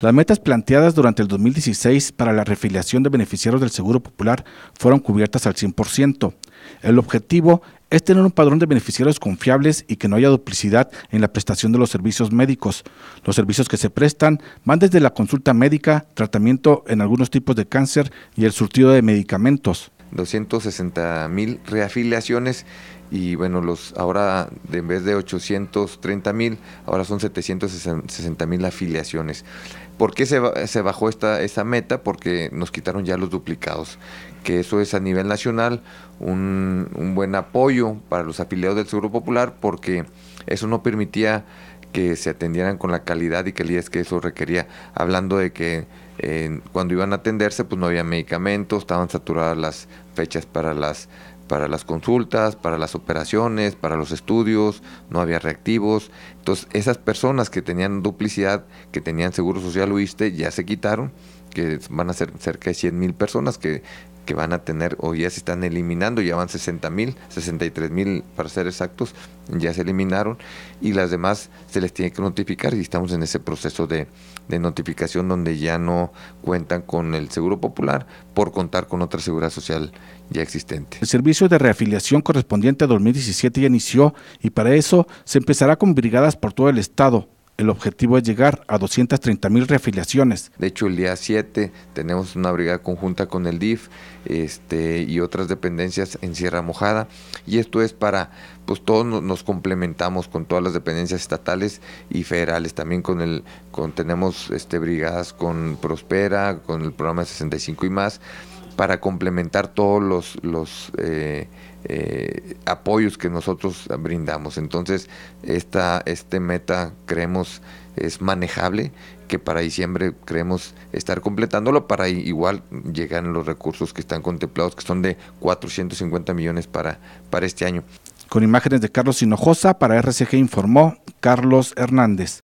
Las metas planteadas durante el 2016 para la refiliación de beneficiarios del Seguro Popular fueron cubiertas al 100%. El objetivo es tener un padrón de beneficiarios confiables y que no haya duplicidad en la prestación de los servicios médicos. Los servicios que se prestan van desde la consulta médica, tratamiento en algunos tipos de cáncer y el surtido de medicamentos. 260 mil reafiliaciones y bueno, los ahora en vez de 830 mil, ahora son 760 mil afiliaciones. ¿Por qué se, bajó esta, meta? Porque nos quitaron ya los duplicados, que eso es a nivel nacional un, un buen apoyo para los afiliados del Seguro Popular porque eso no permitía que se atendieran con la calidad y calidez que eso requería, hablando de que cuando iban a atenderse pues no había medicamentos, estaban saturadas las fechas para las para las consultas, para las operaciones, para los estudios, no había reactivos. Entonces, esas personas que tenían duplicidad, que tenían seguro social o ya se quitaron, que van a ser cerca de 100 mil personas que que van a tener o ya se están eliminando, ya van 60 mil, 63 mil para ser exactos, ya se eliminaron y las demás se les tiene que notificar y estamos en ese proceso de, de notificación donde ya no cuentan con el Seguro Popular por contar con otra seguridad social ya existente. El servicio de reafiliación correspondiente a 2017 ya inició y para eso se empezará con brigadas por todo el estado el objetivo es llegar a 230 mil reafiliaciones. De hecho, el día 7 tenemos una brigada conjunta con el DIF este, y otras dependencias en Sierra Mojada. Y esto es para, pues todos nos complementamos con todas las dependencias estatales y federales. También con el, con, tenemos este, brigadas con Prospera, con el programa 65 y más para complementar todos los, los eh, eh, apoyos que nosotros brindamos. Entonces, esta este meta creemos es manejable, que para diciembre creemos estar completándolo para igual llegar los recursos que están contemplados, que son de 450 millones para, para este año. Con imágenes de Carlos Hinojosa, para RCG informó Carlos Hernández.